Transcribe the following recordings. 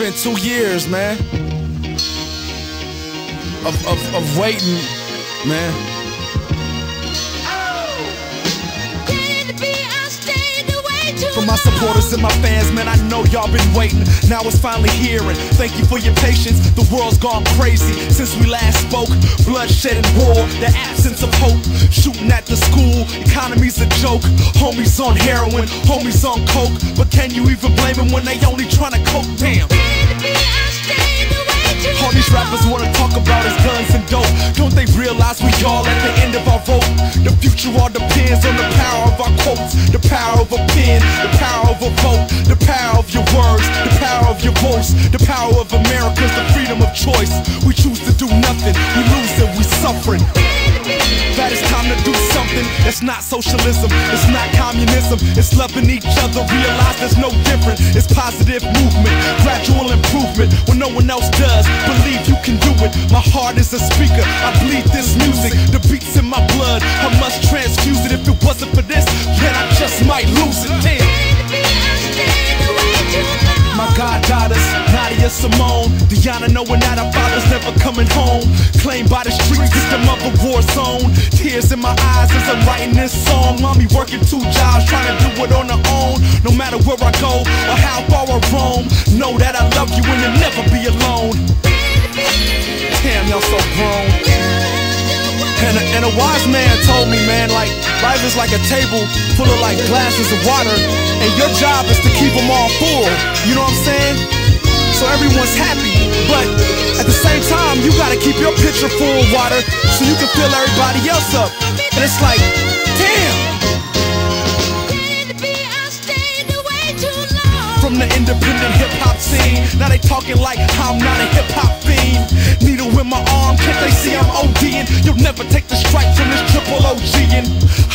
been two years, man, of, of, of waiting, man. For my supporters and my fans, man, I know y'all been waiting. Now it's finally here, and thank you for your patience. The world's gone crazy since we last spoke. Bloodshed and war, the absence of hope. Shooting at the school, economy's a joke. Homies on heroin, homies on coke. But can you even blame them when they only trying to coke? Damn. Is guns and dope. Don't they realize we all at the end of our rope? The future all depends on the power of our quotes, the power of a pen, the power of a vote, the power of your words, the power of your voice, the power of America's the freedom of choice. We choose to do nothing, we lose and we suffering. That it's time to do something. It's not socialism, it's not communism, it's loving each other. Realize there's no difference. It's positive movement, gradual improvement when no one else does. Believe you can is a speaker. I bleed this music. The beats in my blood. I must transfuse it. If it wasn't for this, then I just might lose it. Damn. My goddaughters, Nadia Simone, Deanna knowing that our father's never coming home. Claimed by the streets, it's the mother war zone. Tears in my eyes as I'm writing this song. Mommy working two jobs, trying to do it on her own. No matter where I go or how far I roam, know that I love you and you'll never be wise man told me, man, like life is like a table full of like glasses of water, and your job is to keep them all full. You know what I'm saying? So everyone's happy, but at the same time, you gotta keep your pitcher full of water so you can fill everybody else up. And it's like, damn. From the independent hip hop scene, now they talking like I'm not a hip hop fiend. Needle in my arm, can't they see I'm? You'll never take the strike from this triple OG and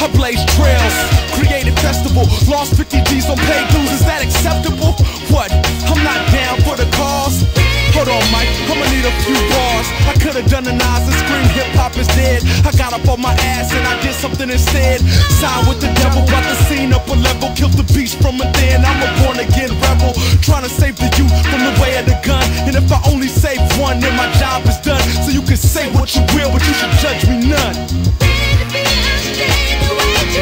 I blaze trails, created festival, lost 50 G's on paid dues. Is that acceptable? What? I'm not down for the cause. Hold on, Mike, I'ma need a few bars. I could've done the Nas and scream hip hop is dead. I got up on my ass and I did something instead. Signed with the devil, brought the scene up a level, killed the beast from within. I'm a born again rebel, trying to save the youth from the way of the gun. And if I only save one, then my job is can say what you will, but you should judge me none.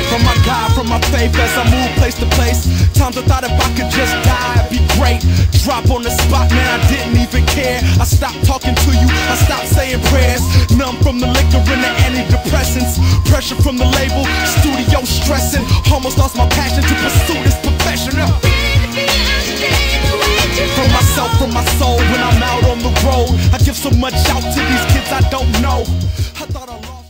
From my God, from my faith as I move place to place. Times I thought if I could just die, it'd be great. Drop on the spot, man, I didn't even care. I stopped talking to you, I stopped saying prayers. Numb from the liquor and the antidepressants. Pressure from the label, studio stressing. Almost lost my passion to pursue this profession. Uh. From myself, from my soul, when I'm out on the road, I give so much out to